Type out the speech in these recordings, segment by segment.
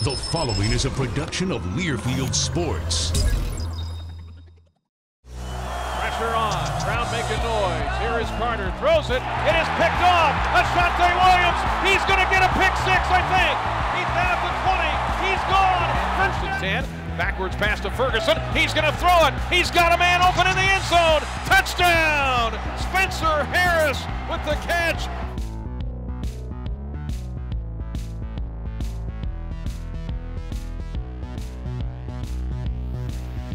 The following is a production of Learfield Sports. Pressure on. Brown making noise. Here is Carter. Throws it. It is picked off. Asante Williams. He's going to get a pick six, I think. He's down at the 20. He's gone. And 10. Backwards pass to Ferguson. He's going to throw it. He's got a man open in the end zone. Touchdown. Spencer Harris with the catch.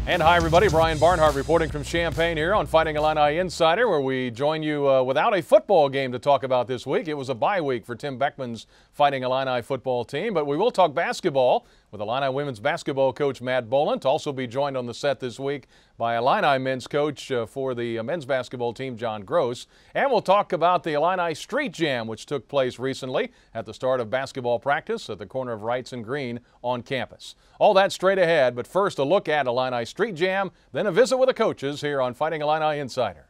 And hi, everybody. Brian Barnhart reporting from Champaign here on Fighting Illini Insider, where we join you uh, without a football game to talk about this week. It was a bye week for Tim Beckman's Fighting Illini football team, but we will talk basketball with Illini women's basketball coach Matt Bollant. Also be joined on the set this week by Illini men's coach uh, for the men's basketball team, John Groce. And we'll talk about the Illini Street Jam, which took place recently at the start of basketball practice at the corner of Wrights and Green on campus. All that straight ahead, but first a look at Illini Street Jam, then a visit with the coaches here on Fighting Illini Insider.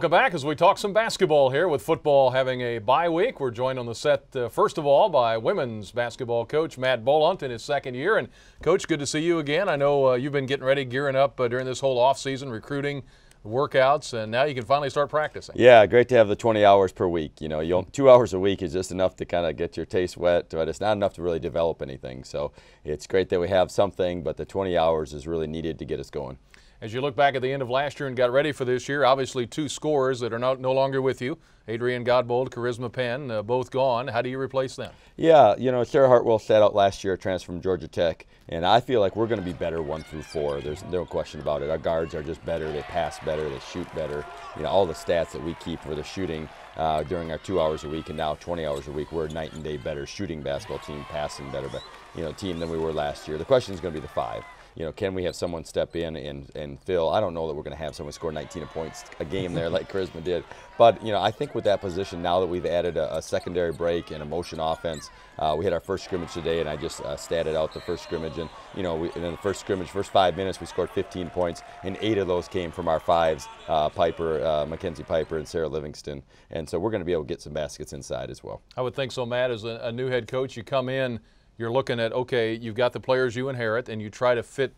Welcome back as we talk some basketball here with football having a bye week. We're joined on the set, uh, first of all, by women's basketball coach Matt Bollant in his second year. And, Coach, good to see you again. I know uh, you've been getting ready, gearing up uh, during this whole offseason, recruiting, workouts, and now you can finally start practicing. Yeah, great to have the 20 hours per week. You know, you two hours a week is just enough to kind of get your taste wet, but it's not enough to really develop anything. So it's great that we have something, but the 20 hours is really needed to get us going. As you look back at the end of last year and got ready for this year, obviously two scores that are not, no longer with you. Adrienne GodBold, Karisma Penn, uh, both gone. How do you replace them? Yeah, you know, Sarah Hartwell sat out last year, transfer from Georgia Tech, and I feel like we're going to be better one through four. There's no question about it. Our guards are just better. They pass better. They shoot better. You know, all the stats that we keep for the shooting uh, during our two hours a week and now 20 hours a week, we're a night and day better shooting basketball team, passing better, but you know, team than we were last year. The question is going to be the five you know, can we have someone step in and, and fill? I don't know that we're going to have someone score 19 points a game there like Karisma did. But, you know, I think with that position, now that we've added a, a secondary break and a motion offense, uh, we had our first scrimmage today, and I just uh, statted out the first scrimmage. And, you know, we, in the first scrimmage, first five minutes, we scored 15 points, and eight of those came from our fives uh, Piper, uh, Mackenzie Piper, and Sarah Livingston. And so we're going to be able to get some baskets inside as well. I would think so, Matt. As a, a new head coach, you come in, you're looking at, okay, you've got the players you inherit, and you try to fit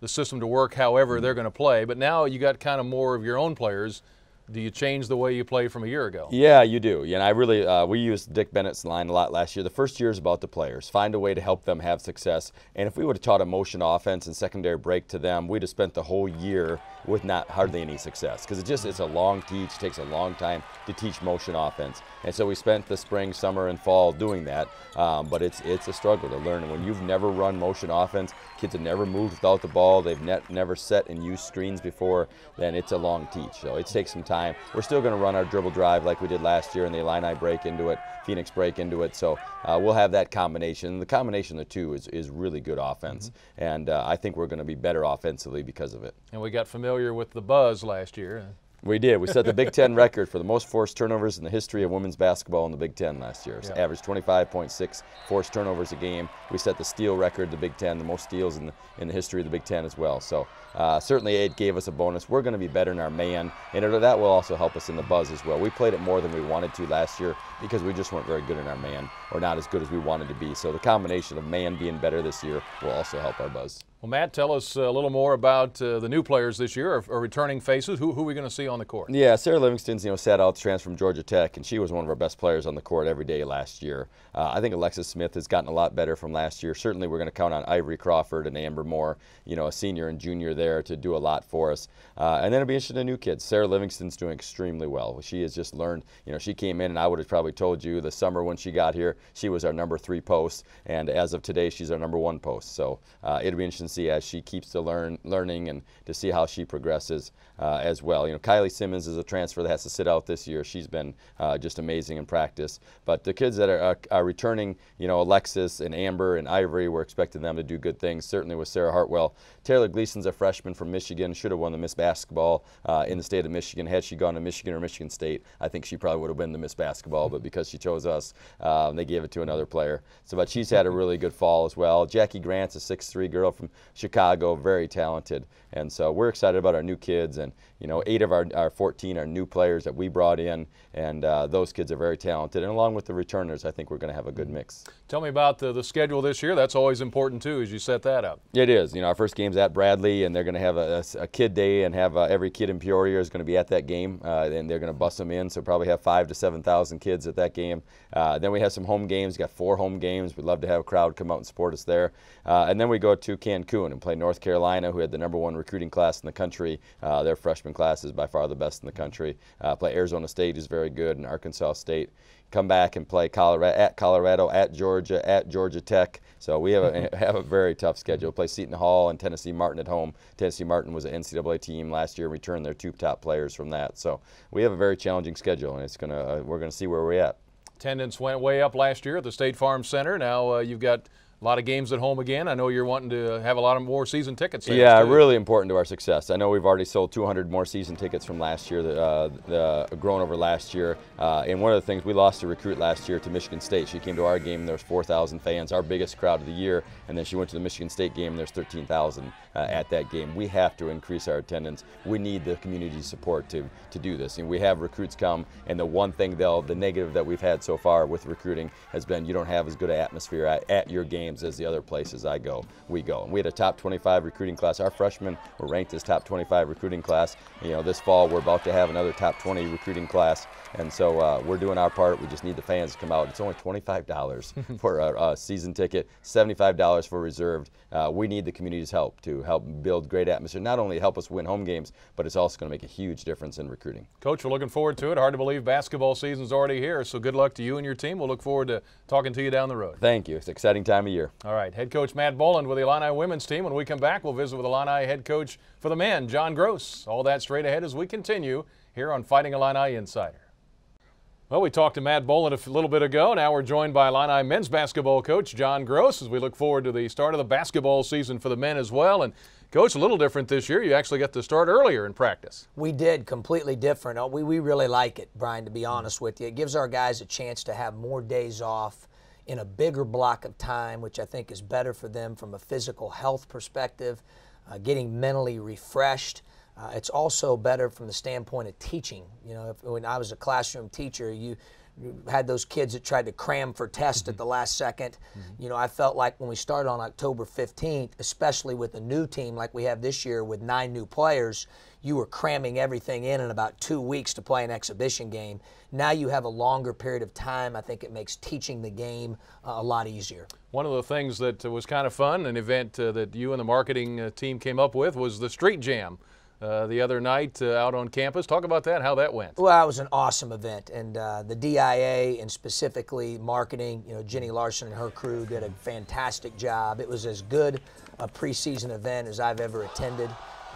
the system to work however they're going to play. But now you got kind of more of your own players. Do you change the way you play from a year ago? Yeah, you do. Yeah, I really uh, we used Dick Bennett's line a lot last year. The first year is about the players. Find a way to help them have success. And if we would have taught a motion offense and secondary break to them, we'd have spent the whole year with not hardly any success because it just it's a long teach. Takes a long time to teach motion offense. And so we spent the spring, summer, and fall doing that. Um, but it's it's a struggle to learn. And when you've never run motion offense, kids have never moved without the ball, they've ne never set and used screens before, then it's a long teach. So it takes some time. We're still going to run our dribble drive like we did last year, and the Illini break into it, Phoenix break into it. So uh, we'll have that combination. The combination of the two is, is really good offense. Mm -hmm. And uh, I think we're going to be better offensively because of it. And we got familiar with the buzz last year. We did. We set the Big Ten record for the most forced turnovers in the history of women's basketball in the Big Ten last year. So yeah. Averaged 25.6 forced turnovers a game. We set the steal record, the Big Ten, the most steals in the, in the history of the Big Ten as well. So uh, certainly it gave us a bonus. We're going to be better in our man, and it, that will also help us in the buzz as well. We played it more than we wanted to last year because we just weren't very good in our man, or not as good as we wanted to be. So the combination of man being better this year will also help our buzz. Well, Matt, tell us a little more about uh, the new players this year, or, or returning faces. Who, who, are we going to see on the court? Yeah, Sarah Livingston's you know sat out the transfer from Georgia Tech, and she was one of our best players on the court every day last year. Uh, I think Alexis Smith has gotten a lot better from last year. Certainly, we're going to count on Ivory Crawford and Amber Moore, you know, a senior and junior there to do a lot for us. Uh, and then it'll be interesting in new kids. Sarah Livingston's doing extremely well. She has just learned. You know, she came in, and I would have probably told you the summer when she got here, she was our number three post, and as of today, she's our number one post. So uh, it'll be interesting to see as she keeps to learn learning and to see how she progresses uh, as well. You know, Kylie Simmons is a transfer that has to sit out this year. She's been uh, just amazing in practice. But the kids that are, are, are, returning, you know, Alexis and Amber and Ivory, we're expecting them to do good things. Certainly with Sarah Hartwell. Taylor Gleason's a freshman from Michigan. Should have won the Miss Basketball uh, in the state of Michigan. Had she gone to Michigan or Michigan State, I think she probably would have been the Miss Basketball. But because she chose us, um, they gave it to another player. So, but she's had a really good fall as well. Jacqui Grant's a 6'3 girl from Chicago very talented. And so we're excited about our new kids. And, you know, eight of our, our 14 are new players that we brought in. And uh, those kids are very talented. And along with the returners, I think we're going to have a good mix. Tell me about the, the schedule this year. That's always important, too, as you set that up. It is. You know, our first game's at Bradley, and they're going to have a, a, a, kid day and have uh, every kid in Peoria is going to be at that game. Uh, and they're going to bus them in. So probably have five to 7,000 kids at that game. Uh, then we have some home games. we got four home games. We'd love to have a crowd come out and support us there. Uh, and then we go to Cancun and play North Carolina, who had the number one recruiting class in the country. Uh, their freshman class is by far the best in the country. Uh, play Arizona State is very good, and Arkansas State. Come back and play Colorado, at Colorado, at Georgia, at Georgia Tech. So we have a, have a very tough schedule. Play Seton Hall and Tennessee Martin at home. Tennessee Martin was an NCAA team last year. Returned their two top players from that. So we have a very challenging schedule, and it's gonna uh, we're gonna see where we're at. Attendance went way up last year at the State Farm Center. Now uh, you've got A lot of games at home again. I know you're wanting to have a lot of more season tickets. Yeah, too. really important to our success. I know we've already sold 200 more season tickets from last year, uh, the, grown over last year. Uh, and one of the things we lost a recruit last year to Michigan State. She came to our game and there was 4,000 fans, our biggest crowd of the year. And then she went to the Michigan State game and there's 13,000 uh, at that game. We have to increase our attendance. We need the community support to to do this. And we have recruits come, and the one thing they'll the negative that we've had so far with recruiting has been you don't have as good an atmosphere at, at your games as the other places places I go, we go. And we had a top 25 recruiting class. Our freshmen were ranked as top 25 recruiting class. You know, this fall we're about to have another top 20 recruiting class, and so uh, we're doing our part. We just need the fans to come out. It's only $25 for a, a, season ticket, $75 for reserved. Uh, we need the community's help to help build great atmosphere. Not only help us win home games, but it's also going to make a huge difference in recruiting. Coach, we're looking forward to it. Hard to believe basketball season's already here. So good luck to you and your team. We'll look forward to talking to you down the road. Thank you. It's an exciting time of year. All right, head coach Matt Bollant with the Illini women's team. When we come back, we'll visit with the Illini head coach for the men, John Groce. All that straight ahead as we continue here on Fighting Illini Insider. Well, we talked to Matt Bollant a little bit ago. Now we're joined by Illini men's basketball coach John Groce as we look forward to the start of the basketball season for the men as well. And Coach, a little different this year. You actually got to start earlier in practice. We did, completely different. Oh, we, we really like it, Brian, to be honest with you. It gives our guys a chance to have more days off in a bigger block of time, which I think is better for them from a physical health perspective, uh, getting mentally refreshed. Uh, it's also better from the standpoint of teaching. You know, if, when I was a classroom teacher, you, you had those kids that tried to cram for test mm-hmm. at the last 2nd mm-hmm. You know, I felt like when we started on October 15th, especially with a new team like we have this year with nine new players, you were cramming everything in in about two weeks to play an exhibition game. Now you have a longer period of time. I think it makes teaching the game uh, a lot easier. One of the things that was kind of fun, an event uh, that you and the marketing uh, team came up with, was the Street Jam. Uh, the other night uh, out on campus. Talk about that, how that went. Well, it was an awesome event, and uh, the DIA and specifically marketing, you know, Jenny Larson and her crew did a fantastic job. It was as good a preseason event as I've ever attended.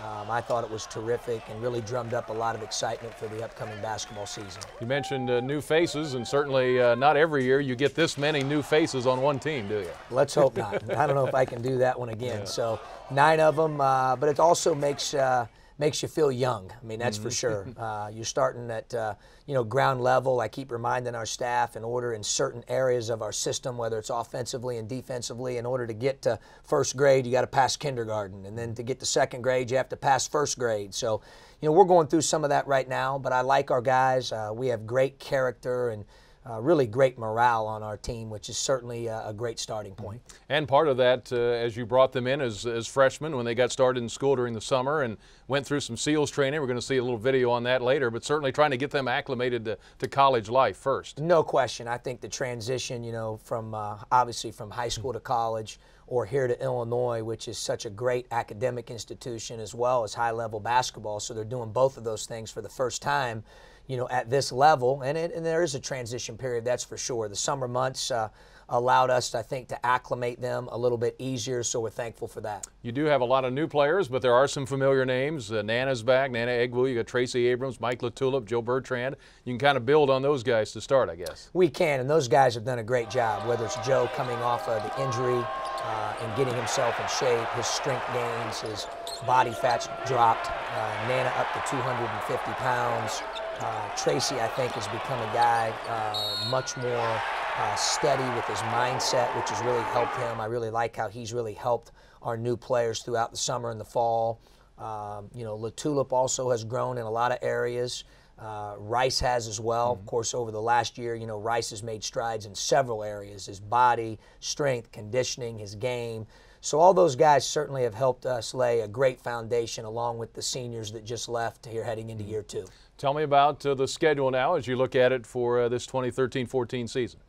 Um, I thought it was terrific and really drummed up a lot of excitement for the upcoming basketball season. You mentioned uh, new faces, and certainly uh, not every year you get this many new faces on one team, do you? Let's hope not. I don't know if I can do that one again. Yeah. So nine of them, uh, but it also makes uh, makes you feel young. I mean, that's mm-hmm. for sure. Uh, you're starting at uh, you know ground level. I keep reminding our staff in order in certain areas of our system, whether it's offensively and defensively, in order to get to first grade, you got to pass kindergarten, and then to get to second grade, you have to pass first grade. So, you know, we're going through some of that right now. But I like our guys. Uh, we have great character and uh, really great morale on our team, which is certainly a, a great starting point. And part of that, uh, as you brought them in as, as freshmen when they got started in school during the summer and went through some SEALs training. We're going to see a little video on that later, but certainly trying to get them acclimated to, to college life first. No question. I think the transition, you know, from uh, obviously from high school to college or here to Illinois, which is such a great academic institution as well as high level basketball. So they're doing both of those things for the first time you know, at this level. And, it, and there is a transition period, that's for sure. The summer months uh, allowed us, I think, to acclimate them a little bit easier, so we're thankful for that. You do have a lot of new players, but there are some familiar names. Uh, Nnanna's back, Nnanna Egwu, you got Tracy Abrams, Mike LaTulip, Joe Bertrand. You can kind of build on those guys to start, I guess. We can, and those guys have done a great job, whether it's Joe coming off of the injury uh, and getting himself in shape, his strength gains, his body fat's dropped, uh, Nnanna up to 250 pounds. Uh, Tracy, I think, has become a guy uh, much more uh, steady with his mindset, which has really helped him. I really like how he's really helped our new players throughout the summer and the fall. Um, you know, LaTulip also has grown in a lot of areas. Uh, Rice has as well. Mm-hmm. Of course, over the last year, you know, Rice has made strides in several areas his body, strength, conditioning, his game. So, all those guys certainly have helped us lay a great foundation along with the seniors that just left here heading into mm-hmm. year two. Tell me about uh, the schedule now as you look at it for uh, this 2013 14 season.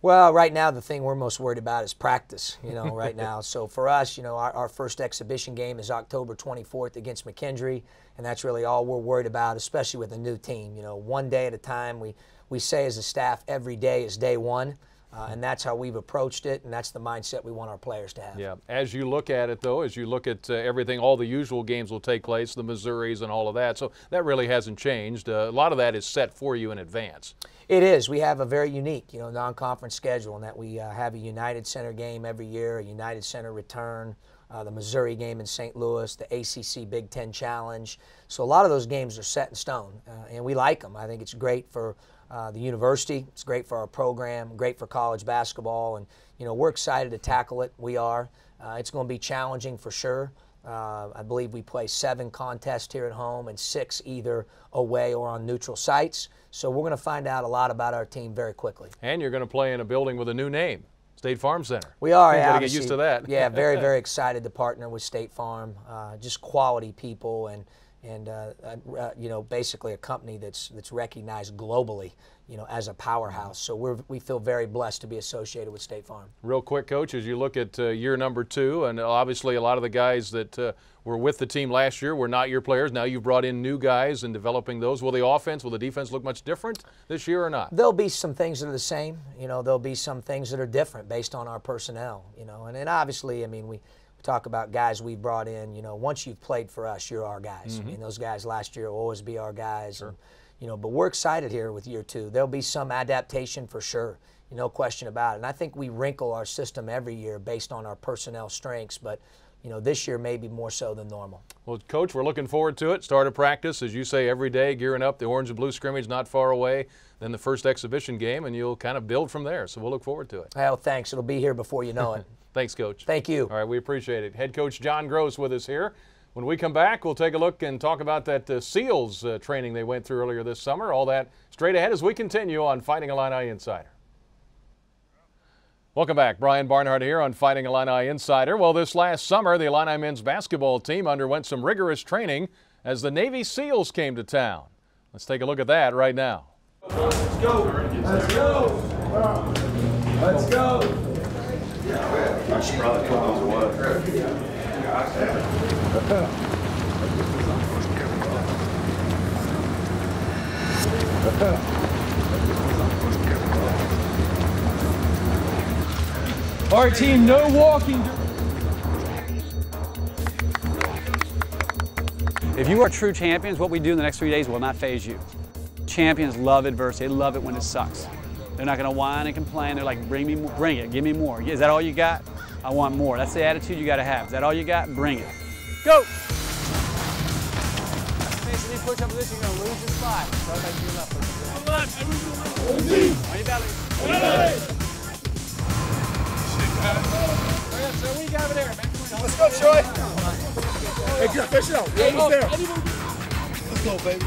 Well, right now the thing we're most worried about is practice, you know, right now. So for us, you know, our, our, first exhibition game is October 24th against McKendree, and that's really all we're worried about, especially with a new team. You know, one day at a time. We we say as a staff every day is day one. Uh, and that's how we've approached it, and that's the mindset we want our players to have. Yeah. As you look at it, though, as you look at uh, everything, all the usual games will take place, the Missouris and all of that. So that really hasn't changed. Uh, a lot of that is set for you in advance. It is. We have a very unique, you know, non-conference schedule in that we uh, have a United Center game every year, a United Center return, uh, the Missouri game in St. Louis, the ACC Big Ten Challenge. So a lot of those games are set in stone, uh, and we like them. I think it's great for uh, the university. It's great for our program, great for college basketball, and you know we're excited to tackle it. We are. Uh, it's going to be challenging for sure. Uh, I believe we play seven contests here at home and six either away or on neutral sites. So we're going to find out a lot about our team very quickly. And you're going to play in a building with a new name. State Farm Center. We are. You yeah, got to get used to that. yeah, very, very excited to partner with State Farm. Uh, just quality people and and uh, uh, you know basically a company that's that's recognized globally you know as a powerhouse. So we we feel very blessed to be associated with State Farm. Real quick coach as you look at uh, year number two and obviously a lot of the guys that uh, were with the team last year were not your players. Now you've brought in new guys and developing those. Will the offense will the defense look much different this year or not? There'll be some things that are the same. You know there'll be some things that are different based on our personnel you know and, and obviously I mean we we talk about guys we've brought in. You know, once you've played for us, you're our guys. Mm-hmm. I mean, those guys last year will always be our guys. Sure. And, you know, but we're excited here with year two. There'll be some adaptation for sure. No question about it. And I think we wrinkle our system every year based on our personnel strengths, but you know, this year maybe more so than normal. Well, Coach, we're looking forward to it. Start of practice, as you say, every day, gearing up. The orange and blue scrimmage not far away. Then the first exhibition game, and you'll kind of build from there. So we'll look forward to it. Well, thanks. It'll be here before you know it. Thanks, Coach. Thank you. All right, we appreciate it. Head Coach John Groce with us here. When we come back, we'll take a look and talk about that uh, SEALs uh, training they went through earlier this summer. All that straight ahead as we continue on Fighting Illini Insider. Welcome back. Brian Barnhart here on Fighting Illini Insider. Well, this last summer, the Illini men's basketball team underwent some rigorous training as the Navy SEALs came to town. Let's take a look at that right now. Let's go. Let's go. Let's go. I probably put right, team, no walking. If you are true champions, what we do in the next three days will not phase you. Champions love adversity. They love it when it sucks. They're not going to whine and complain. They're like, bring me, more, bring it, give me more. Is that all you got? I want more. That's the attitude you got to have. Is that all you got? Bring it. Go. Face any push-up position, you're going to lose your spot. Start by doing up. On your belly. On your belly. So what you got over there. Let's go, Troy. Hey, get fish out. We're almost there. Let's go, baby.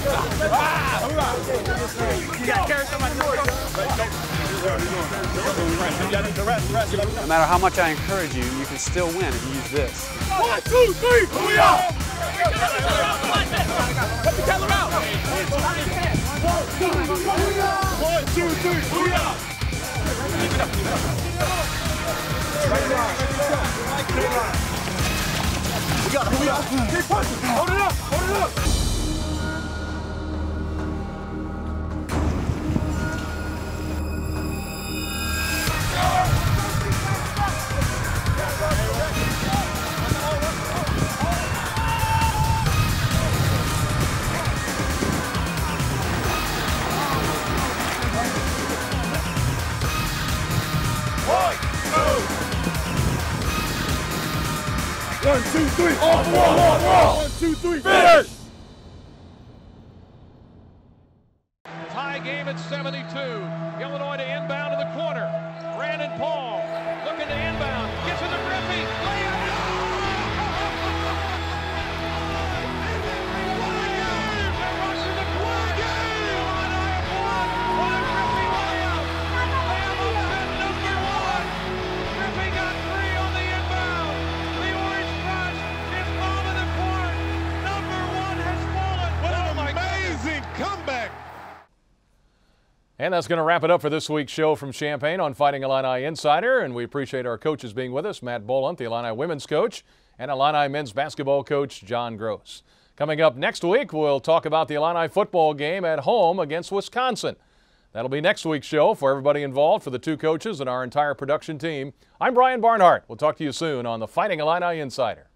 No matter how much I encourage you, you can still win if you use this. One, two, three, hurry Put the color out! One, two, three, hurry up! Keep it up, keep it up. We got it, we got. Keep pushing. Hold it up, hold it up. Two, three. Off the wall, wall. One, two, three. Finish. And that's going to wrap it up for this week's show from Champaign on Fighting Illini Insider. And we appreciate our coaches being with us Matt Bollant, the Illini women's coach, and Illini men's basketball coach John Groce. Coming up next week, we'll talk about the Illini football game at home against Wisconsin. That'll be next week's show for everybody involved, for the two coaches and our entire production team. I'm Brian Barnhart. We'll talk to you soon on the Fighting Illini Insider.